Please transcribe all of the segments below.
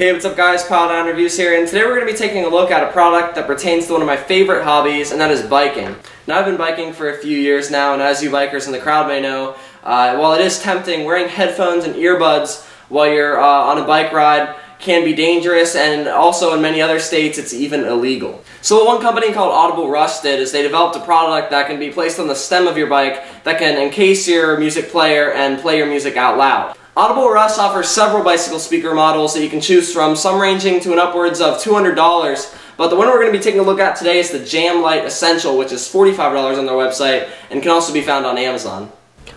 Hey, what's up guys? Pile Reviews here, and today we're going to be taking a look at a product that pertains to one of my favorite hobbies, and that is biking. Now, I've been biking for a few years now, and as you bikers in the crowd may know, uh, while it is tempting, wearing headphones and earbuds while you're uh, on a bike ride can be dangerous, and also in many other states it's even illegal. So what one company called Audible Rush did is they developed a product that can be placed on the stem of your bike that can encase your music player and play your music out loud. Audible Rush offers several bicycle speaker models that you can choose from, some ranging to an upwards of $200, but the one we're going to be taking a look at today is the Jam Lite Essential, which is $45 on their website and can also be found on Amazon.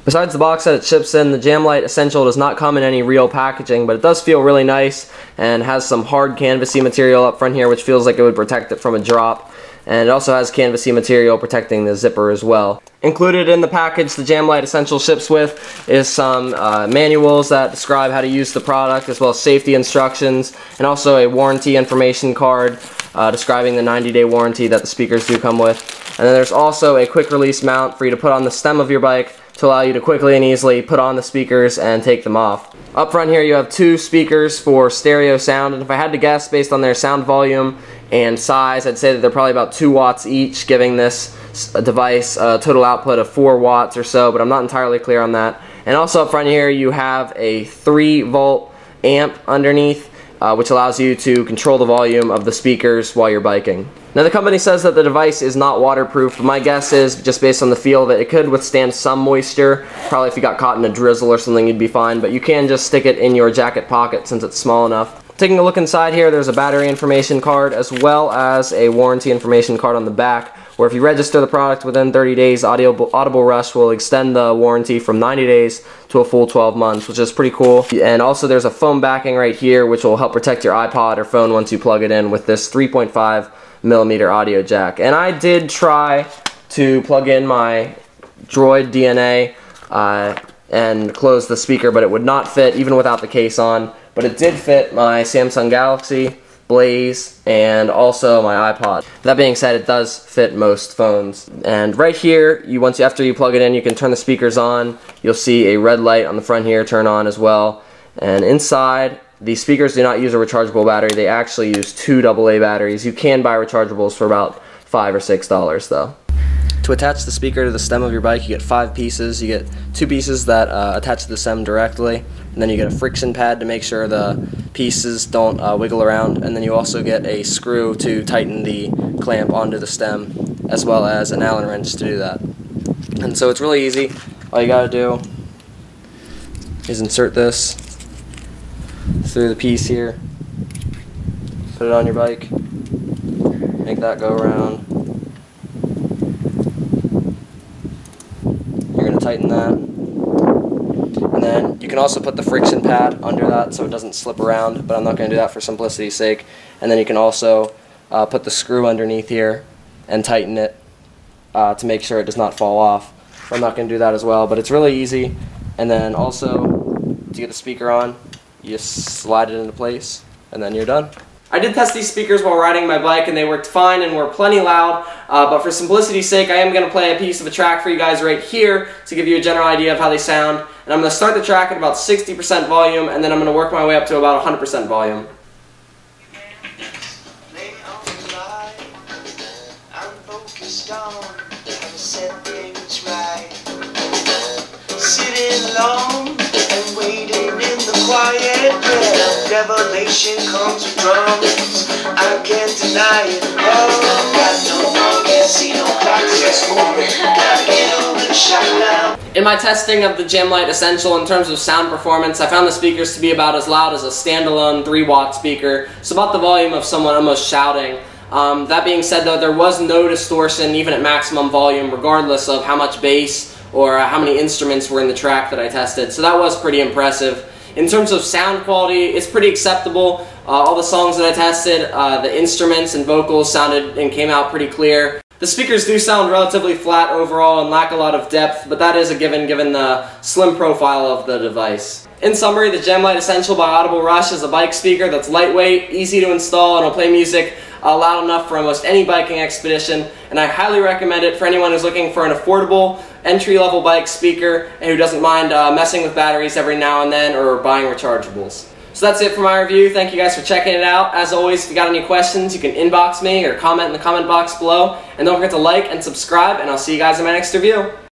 Besides the box that it ships in, the Jam Lite Essential does not come in any real packaging, but it does feel really nice and has some hard canvasy material up front here, which feels like it would protect it from a drop and it also has canvasy material protecting the zipper as well. Included in the package the Jam Lite Essential ships with is some uh, manuals that describe how to use the product as well as safety instructions and also a warranty information card uh, describing the 90-day warranty that the speakers do come with. And then there's also a quick release mount for you to put on the stem of your bike to allow you to quickly and easily put on the speakers and take them off. Up front here you have two speakers for stereo sound and if I had to guess based on their sound volume and size I'd say that they're probably about 2 watts each giving this device a total output of 4 watts or so but I'm not entirely clear on that. And also up front here you have a 3 volt amp underneath uh, which allows you to control the volume of the speakers while you're biking. Now the company says that the device is not waterproof, but my guess is, just based on the feel it, it could withstand some moisture. Probably if you got caught in a drizzle or something you'd be fine, but you can just stick it in your jacket pocket since it's small enough. Taking a look inside here, there's a battery information card as well as a warranty information card on the back where if you register the product within 30 days, Audible, Audible Rush will extend the warranty from 90 days to a full 12 months, which is pretty cool. And also there's a foam backing right here, which will help protect your iPod or phone once you plug it in with this 3.5 millimeter audio jack. And I did try to plug in my Droid DNA uh, and close the speaker, but it would not fit even without the case on. But it did fit my Samsung Galaxy Blaze, and also my iPod. That being said, it does fit most phones. And right here, you once after you plug it in, you can turn the speakers on. You'll see a red light on the front here turn on as well. And inside, the speakers do not use a rechargeable battery. They actually use two AA batteries. You can buy rechargeables for about five or six dollars though. To attach the speaker to the stem of your bike, you get five pieces. You get two pieces that uh, attach to the stem directly, and then you get a friction pad to make sure the pieces don't uh, wiggle around, and then you also get a screw to tighten the clamp onto the stem, as well as an Allen wrench to do that. And so it's really easy. All you gotta do is insert this through the piece here, put it on your bike, make that go around, You're gonna tighten that. And then you can also put the friction pad under that so it doesn't slip around, but I'm not going to do that for simplicity's sake. And then you can also uh, put the screw underneath here and tighten it uh, to make sure it does not fall off. I'm not going to do that as well, but it's really easy. And then also, to get the speaker on, you just slide it into place, and then you're done. I did test these speakers while riding my bike and they worked fine and were plenty loud, uh, but for simplicity's sake I am going to play a piece of a track for you guys right here to give you a general idea of how they sound. And I'm going to start the track at about 60% volume and then I'm going to work my way up to about 100% volume. Revelation comes with drums. I can't deny it. Oh, no just moving. Gotta get over the shutdown. In my testing of the Jam Lite Essential in terms of sound performance, I found the speakers to be about as loud as a standalone 3 watt speaker, so about the volume of someone almost shouting. Um, that being said though, there was no distortion even at maximum volume regardless of how much bass or uh, how many instruments were in the track that I tested, so that was pretty impressive. In terms of sound quality, it's pretty acceptable. Uh, all the songs that I tested, uh, the instruments and vocals sounded and came out pretty clear. The speakers do sound relatively flat overall and lack a lot of depth, but that is a given given the slim profile of the device. In summary, the Lite Essential by Audible Rush is a bike speaker that's lightweight, easy to install, and will play music uh, loud enough for almost any biking expedition, and I highly recommend it for anyone who's looking for an affordable, entry-level bike speaker and who doesn't mind uh, messing with batteries every now and then or buying rechargeables. So that's it for my review. Thank you guys for checking it out. As always, if you got any questions, you can inbox me or comment in the comment box below. And don't forget to like and subscribe, and I'll see you guys in my next review.